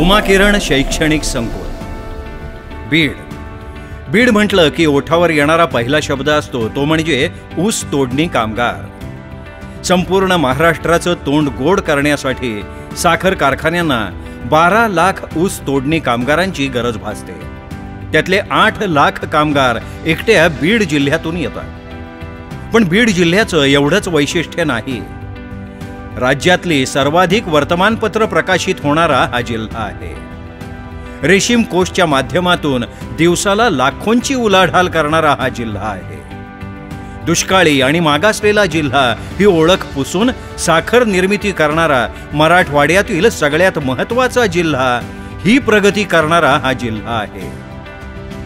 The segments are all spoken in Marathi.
उमाकिरण शैक्षणिक संकुल. बीड. बीड म्हटलं की ओठावर येणारा पहिला शब्द असतो तो म्हणजे ऊस तोडणी कामगार. संपूर्ण महाराष्ट्राचं तोंड गोड करण्यासाठी साखर कारखान्यांना बारा लाख ऊस तोडणी कामगारांची गरज भासते. त्यातले आठ लाख कामगार एकट्या बीड जिल्ह्यातून येतात. पण बीड जिल्ह्याचं एवढंच वैशिष्ट्य नाही. राज्यातली सर्वाधिक वर्तमानपत्र प्रकाशित होणारा हा जिल्हा आहे. रेशीम कोषच्या माध्यमातून दिवसाला लाखोंची उलाढाल करणारा हा जिल्हा आहे. दुष्काळी आणि मागासलेला जिल्हा ही ओळख पुसून साखर निर्मिती करणारा मराठवाड्यातील सगळ्यात महत्त्वाचा जिल्हा ही प्रगती करणारा हा जिल्हा आहे.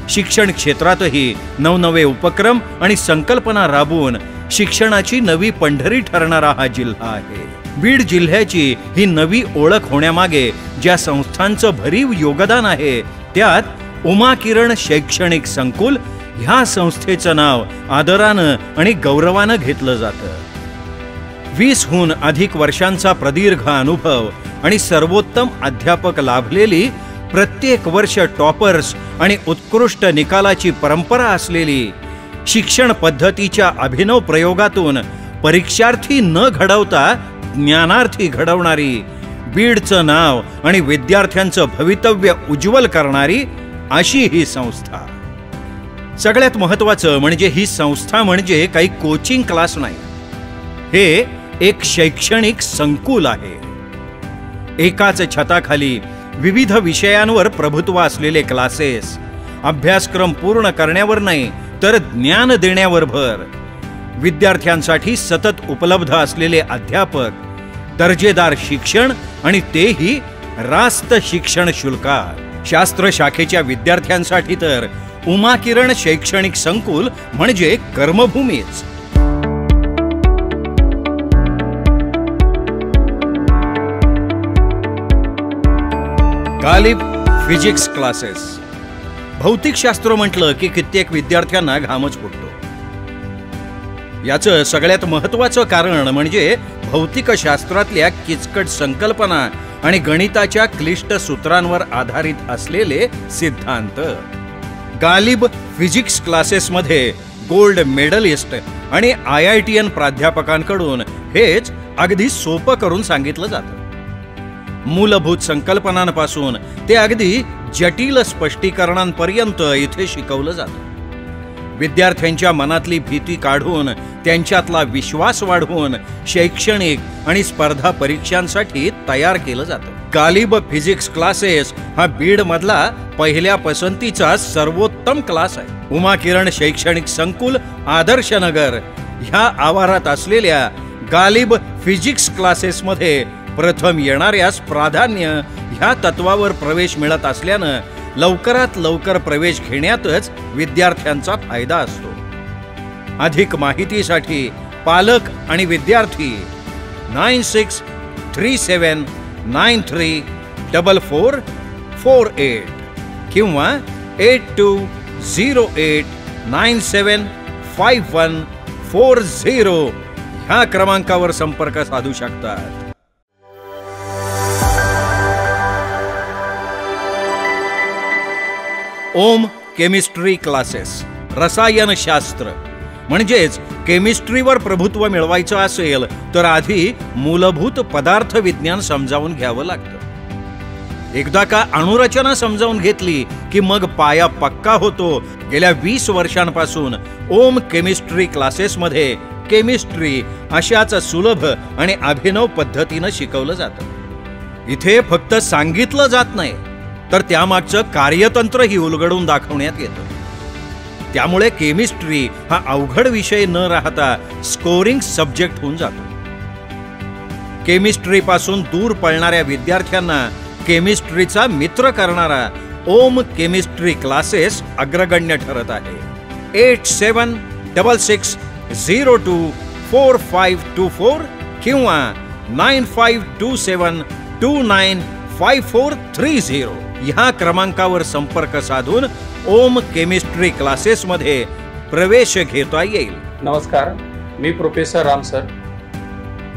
शिक्षण क्षेत्रातही नवनवे उपक्रम आणि संकल्पना राबवून शिक्षणाची नवी पंढरी ठरणारा हा जिल्हा आहे. बीड जिल्ह्याची ही नवी ओळख होण्यामागे ज्या संस्थांचं भरीव योगदान आहे त्यात उमा किरण शैक्षणिक संकुल ह्या संस्थेचं नाव आदरानं आणि गौरवानं घेतलं जातं. वीसहून अधिक वर्षांचा प्रदीर्घ अनुभव आणि सर्वोत्तम अध्यापक लाभलेली प्रत्येक वर्ष टॉपर्स आणि उत्कृष्ट निकालाची परंपरा असलेली शिक्षण पद्धतीच्या अभिनव प्रयोगातून परीक्षार्थी न घडवता ज्ञानार्थी घडवणारी बीडचं नाव आणि विद्यार्थ्यांचं भवितव्य उज्ज्वल करणारी अशी ही संस्था. सगळ्यात महत्वाचं म्हणजे ही संस्था म्हणजे काही कोचिंग क्लास नाही. हे एक शैक्षणिक संकुल आहे. एकाच छताखाली विविध विषयांवर प्रभुत्व असलेले क्लासेस अभ्यासक्रम पूर्ण करण्यावर नाही तर ज्ञान देण्यावर भर. विद्यार्थ्यांसाठी सतत उपलब्ध असलेले अध्यापक दर्जेदार शिक्षण आणि तेही रास्त शिक्षण शुल्कात. शास्त्र शाखेच्या विद्यार्थ्यांसाठी तर उमा किरण शैक्षणिक संकुल म्हणजे कर्मभूमीच. Ghalib physics classes. भौतिकशास्त्र म्हटलं की कित्येक विद्यार्थ्यांना घामच फुटतो. याचं सगळ्यात महत्वाचं कारण म्हणजे भौतिकशास्त्रातल्या किचकट संकल्पना आणि गणिताच्या क्लिष्ट सूत्रांवर आधारित असलेले सिद्धांत. गालिब फिजिक्स क्लासेसमध्ये गोल्ड मेडलिस्ट आणि आय आय टी एन प्राध्यापकांकडून हेच अगदी सोपं करून सांगितलं जातं. मूलभूत संकल्पनांपासून ते अगदी जटिल स्पष्टीकरणांपर्यंत इथे शिकवलं जातं. विद्यार्थ्यांच्या मनातली भीती काढून त्यांच्यातला विश्वास वाढवून शैक्षणिक आणि स्पर्धा परीक्षांसाठी तयार केलं जातं. गालिब फिजिक्स क्लासेस हा बीड मधला पहिल्या पसंतीचा सर्वोत्तम क्लास आहे. उमा किरण शैक्षणिक संकुल आदर्श नगर ह्या आवारात असलेल्या गालिब फिजिक्स क्लासेसमध्ये प्रथम येणाऱ्यास प्राधान्य ह्या तत्वावर प्रवेश मिळत असल्यानं लवकरात लवकर प्रवेश घेण्यातच विद्यार्थ्यांचा फायदा असतो. अधिक माहितीसाठी पालक आणि विद्यार्थी nine six three seven nine three double four four eight किंवा eight two zero eight nine seven five one four zero ह्या क्रमांकावर संपर्क साधू शकतात. Om chemistry classes. रसायनशास्त्र म्हणजेच केमिस्ट्रीवर प्रभुत्व मिळवायचं असेल तर आधी मूलभूत पदार्थ विज्ञान समजावून घ्यावं लागतं. एकदा का अणुरचना समजावून घेतली की मग पाया पक्का होतो. गेल्या वीस वर्षांपासून ओम केमिस्ट्री क्लासेसमध्ये केमिस्ट्री अशाच सुलभ आणि अभिनव पद्धतीनं शिकवलं जातं. इथे फक्त सांगितलं जात नाही. तर त्यामागचं कार्यतंत्रही उलगडून दाखवण्यात येतं. त्यामुळे केमिस्ट्री हा अवघड विषय न राहता स्कोरिंग सब्जेक्ट होऊन जातो. केमिस्ट्रीपासून दूर पळणाऱ्या विद्यार्थ्यांना केमिस्ट्रीचा मित्र करणारा ओम केमिस्ट्री क्लासेस अग्रगण्य ठरत आहे. Eight seven double six zero two four five two four किंवा nine five two seven two nine five four three zero ह्या क्रमांकावर संपर्क साधून ओम केमिस्ट्री क्लासेसमध्ये प्रवेश घेता येईल. नमस्कार मी प्रोफेसर राम सर.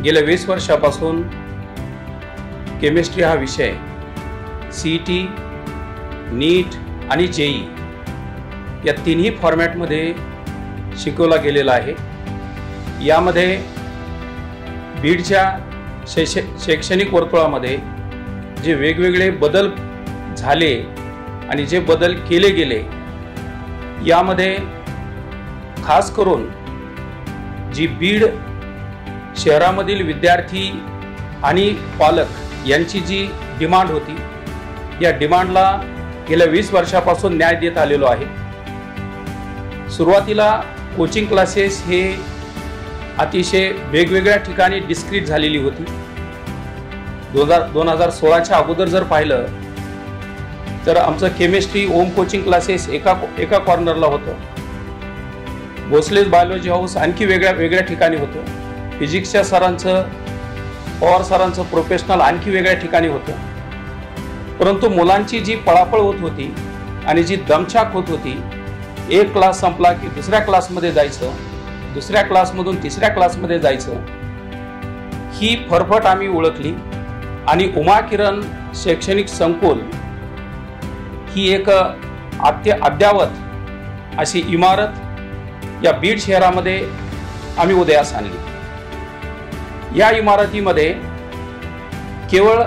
गेल्या वीस वर्षापासून केमिस्ट्री हा विषय सी टी नीट आणि जेई या तिन्ही फॉर्मॅटमध्ये शिकवला गेलेला आहे. यामध्ये बीडच्या शैक्ष शैक्षणिक वर्तुळामध्ये जे वेगवेगळे बदल झाले आणि जे बदल केले गेले यामध्ये खास करून जी बीड शहरामधील विद्यार्थी आणि पालक यांची जी डिमांड होती या डिमांडला गेल्या वीस वर्षापासून न्याय देत आलेलो आहे. सुरुवातीला कोचिंग क्लासेस हे अतिशय वेगवेगळ्या ठिकाणी डिस्क्रीट झालेली होती. दोन हजार दोन हजार सोळाच्या अगोदर जर पाहिलं तर आमचं केमिस्ट्री ओम कोचिंग क्लासेस एका एका कॉर्नरला होतं. भोसलेज बायोलॉजी हाऊस आणखी वेगळ्या वेगळ्या ठिकाणी होतं. फिजिक्सच्या सरांचं पवार सरांचं प्रोफेशनल आणखी वेगळ्या ठिकाणी होतं. परंतु मुलांची जी पळापळ होत होती आणि जी दमछाक होत होती एक क्लास संपला की दुसऱ्या क्लासमध्ये जायचं दुसऱ्या क्लासमधून तिसऱ्या क्लासमध्ये जायचं. ही फरफट आम्ही ओळखली आणि उमा किरण शैक्षणिक संकुल ही एक अत्य अद्यावत अशी इमारत या बीड शहरामध्ये आम्ही उदयास आणली. या इमारतीमध्ये केवळ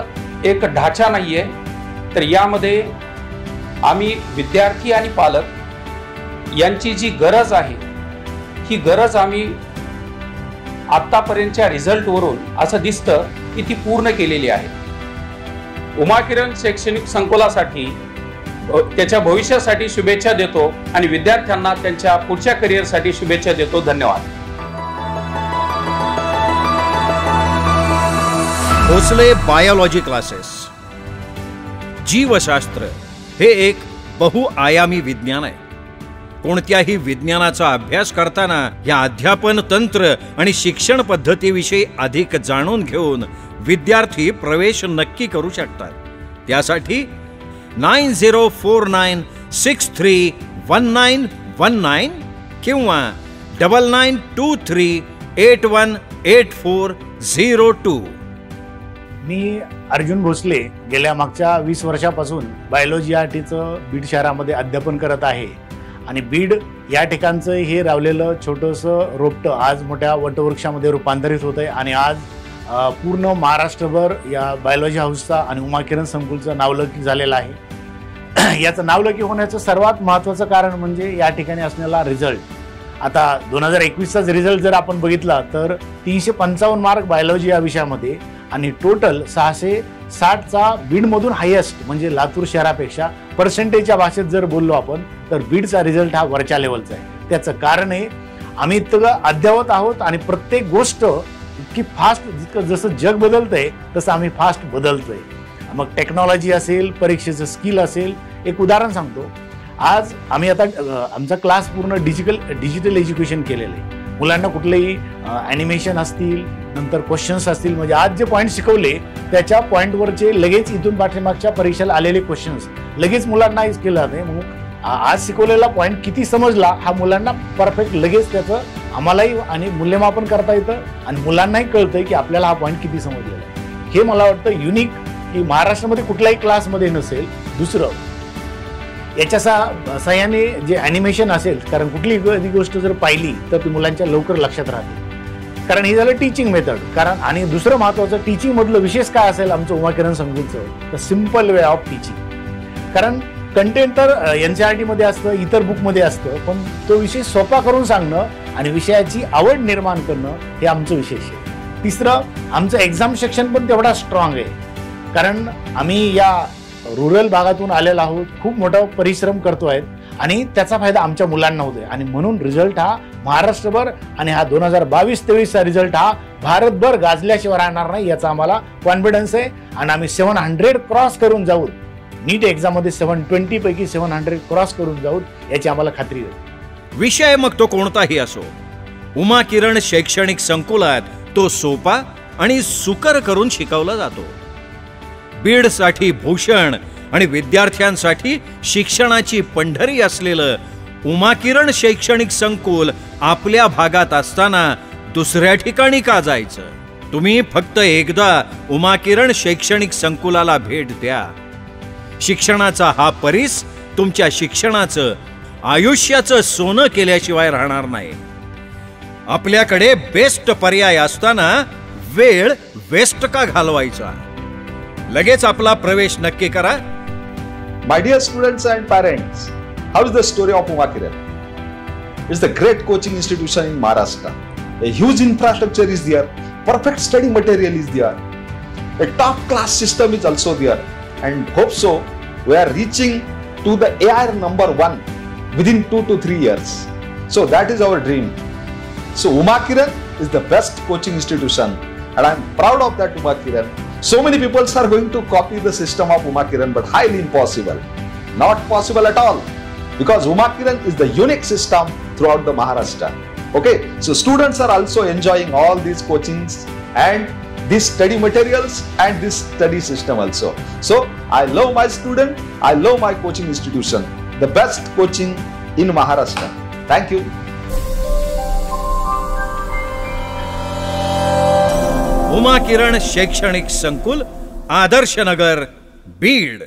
एक ढाचा नाही आहे तर यामध्ये आम्ही विद्यार्थी आणि पालक यांची जी गरज आहे ही गरज आम्ही आत्तापर्यंतच्या रिझल्टवरून असं दिसतं की ती पूर्ण केलेली आहे. उमा किरण शैक्षणिक संकुलासाठी त्याच्या भविष्यासाठी शुभेच्छा देतो आणि विद्यार्थ्यांना त्यांच्या पुढच्या करिअरसाठी शुभेच्छा देतो. धन्यवाद. Bhosale biology classes. जीवशास्त्र हे एक बहुआयामी विज्ञान आहे. कोणत्याही विज्ञानाचा अभ्यास करताना या अध्यापन तंत्र आणि शिक्षण पद्धतीविषयी अधिक जाणून घेऊन विद्यार्थी प्रवेश नक्की करू शकतात. त्यासाठी nine zero four nine six three one nine one nine किंवा double nine two three eight one eight four zero two मी अर्जुन भोसले गेल्या मागच्या वीस वर्षापासून बायोलॉजी या बीड शहरामध्ये अध्यापन करत आहे आणि बीड या ठिकाणचं हे रावलेलं छोटंसं रोपटं आज मोठ्या वटवृक्षामध्ये रूपांतरित होत आहे आणि आज पूर्ण महाराष्ट्रभर या बायोलॉजी हाऊसचा आणि उमा किरण संकुलचं नावलकी झालेलं आहे. याचं नावलकी होण्याचं सर्वात महत्त्वाचं कारण म्हणजे या ठिकाणी असलेला रिझल्ट आता दोन हजार एकवीसचाच रिझल्ट जर आपण बघितला तर तीनशे पंचावन्न मार्क बायोलॉजी या विषयामध्ये आणि टोटल सहाशे साठचा बीडमधून हायेस्ट म्हणजे लातूर शहरापेक्षा पर्सेंटेजच्या भाषेत जर बोललो आपण तर बीडचा रिझल्ट हा वरच्या लेवलचा आहे. त्याचं कारण आहे आम्ही इतकं अद्यावत आहोत आणि प्रत्येक गोष्ट की फास्ट जितकं जसं जग बदलतंय तसं आम्ही फास्ट बदलतोय. मग टेक्नॉलॉजी असेल परीक्षेचं स्किल असेल एक उदाहरण सांगतो. आज आम्ही आता आमचा क्लास पूर्ण डिजिटल डिजिटल एज्युकेशन केलेलं आहे. मुलांना कुठलेही ॲनिमेशन असतील नंतर क्वेश्चन्स असतील म्हणजे आज जे पॉईंट शिकवले त्याच्या पॉईंटवरचे लगेच इथून पाठीमागच्या परीक्षेला आलेले क्वेश्चन्स लगेच मुलांना केलं जाते मग आज शिकवलेला पॉईंट किती समजला हा मुलांना परफेक्ट लगेच त्याचं आम्हालाही आणि मूल्यमापन करता येतं आणि मुलांनाही कळतंय की आपल्याला हा पॉईंट किती समजलेला आहे. हे मला वाटतं युनिक की महाराष्ट्रामध्ये कुठल्याही क्लासमध्ये नसेल दुसरं. याच्या सा सहाय्याने जे ॲनिमेशन असेल कारण कुठली गोष्ट जर पाहिली तर ती मुलांच्या लवकर लक्षात राहते. कारण हे झालं टीचिंग मेथड कारण आणि दुसरं महत्वाचं टीचिंगमधलं विशेष काय असेल आमचं उमाकिरण संकुलचं तर सिंपल वे ऑफ टीचिंग कारण कंटेंट तर एन सी आर टीमध्ये असतं इतर बुकमध्ये असतं पण तो विषय सोपा करून सांगणं आणि विषयाची आवड निर्माण करणं हे आमचं विशेष आहे. तिसरं आमचं एक्झाम सेक्शन पण तेवढा स्ट्रॉंग आहे. कारण आम्ही या रुरल भागातून आलेलो आहोत खूप मोठा परिश्रम करतो आहेत आणि त्याचा फायदा आमच्या मुलांना होतोय. आणि म्हणून रिझल्ट हा महाराष्ट्रभर आणि हा दोन हजार बावीस तेवीसचा रिझल्ट हा भारतभर गाजल्याशिवाय राहणार नाही याचा आम्हाला कॉन्फिडन्स आहे. आणि आम्ही सेव्हन हंड्रेड क्रॉस करून जाऊ. नीट एक्झाममध्ये seven seven seven seven hundred cross करून जाऊ याची आम्हाला खात्री आहे. विषय मग तो कोणताही असो. उमा किरण शैक्षणिक संकुलात तो सोपा आणि सुकर करून शिकवला जातो. बीडसाठी भूषण आणि विद्यार्थ्यांसाठी शिक्षणाची पंढरी असलेलं उमा किरण शैक्षणिक संकुल आपल्या भागात असताना दुसऱ्या ठिकाणी का जायचं? तुम्ही फक्त एकदा उमा किरण शैक्षणिक संकुलाला भेट द्या. शिक्षणाचा हा परीस तुमच्या शिक्षणाचं आयुष्याचं सोनं केल्याशिवाय राहणार नाही. आपल्याकडे बेस्ट पर्याय असताना वेळ वेस्ट का घालवायचा? लगेच आपला प्रवेश नक्की करा. My dear students and parents how is the story of Uma Kiran is the great coaching institution in Maharashtra a huge infrastructure is there perfect study material is there a top class system is also there and hope so we are reaching to the A R number one within two to three years. So that is our dream. So Umakiran is the best coaching institution, and I'm proud of that Umakiran. So many people are going to copy the system of Umakiran, but highly impossible. Not possible at all. Because Umakiran is the unique system throughout the Maharashtra. Okay, so students are also enjoying all these coachings and these study materials and this study system also. So I love my student, I love my coaching institution, the best coaching in Maharashtra. Thank you. Uma Kiran शैक्षणिक संकुल आदर्श नगर बीड